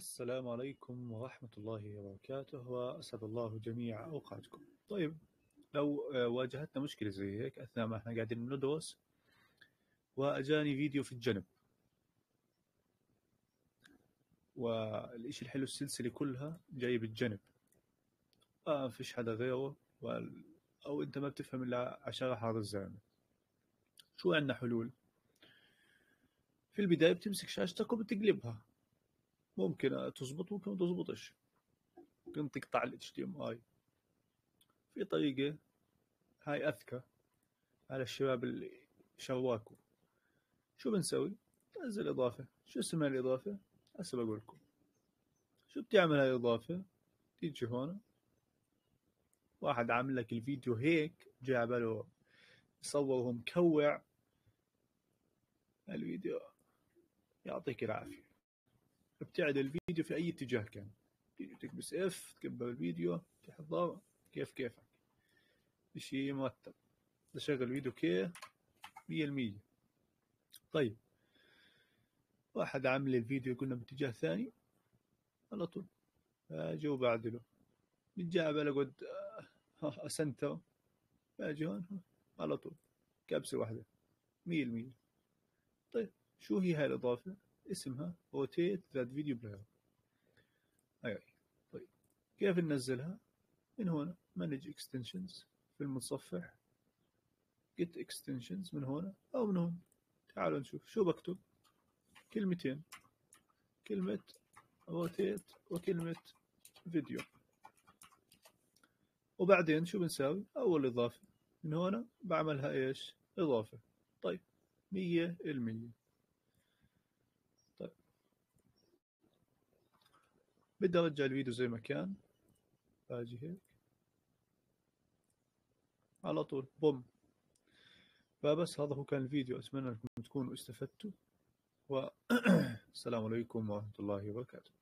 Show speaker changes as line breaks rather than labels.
السلام عليكم ورحمة الله وبركاته وأسعد الله جميع أوقاتكم. طيب لو آه، واجهتنا مشكلة زي هيك أثناء ما إحنا قاعدين ندرس وأجاني فيديو في الجنب. والإشي الحلو السلسلة كلها جاي بالجنب. ما فيش حدا غيره. أو أنت ما بتفهم إلا عشان حار الزلمة شو عندنا حلول؟ في البداية بتمسك شاشتك وبتقلبها. ممكن تزبط ممكن ما تزبطش. ممكن تقطع ال HDMI في طريقة هاي أذكى على الشباب اللي شواكوا شو بنسوي؟ تنزل إضافة. شو اسمها الإضافة؟ هسه بقول لكم. شو بتعمل هاي الإضافة؟ تيجي هون. واحد عامل لك الفيديو هيك جاي باله يصوره مكوع. الفيديو يعطيك العافية. ابتعد الفيديو في أي اتجاه كان. تكبس اف تكبر الفيديو تحضر كيف كيفك. اشي مرتب. تشغل الفيديو مية المية. طيب. واحد عامل الفيديو قلنا باتجاه ثاني. على طول. أجي وبعدله. بتجاب اقعد أ center. أجي هون على طول. واحدة. مية المية. طيب. شو هي هاي الإضافة؟ اسمها rotate that video player طيب. كيف ننزلها؟ من هنا manage extensions في المتصفح. get extensions من هنا أو من هون. تعالوا نشوف. شو بكتب؟ كلمتين. كلمة روتيت وكلمة فيديو وبعدين شو بنساوي؟ أول إضافة. من هنا بعملها إيش؟ إضافة. طيب. مية المية طيب بدي أرجع الفيديو زي ما كان. باجي هيك. على طول بوم. فبس هذا هو كان الفيديو. أتمنى أنكم تكونوا استفدتوا. والسلام عليكم ورحمة الله وبركاته.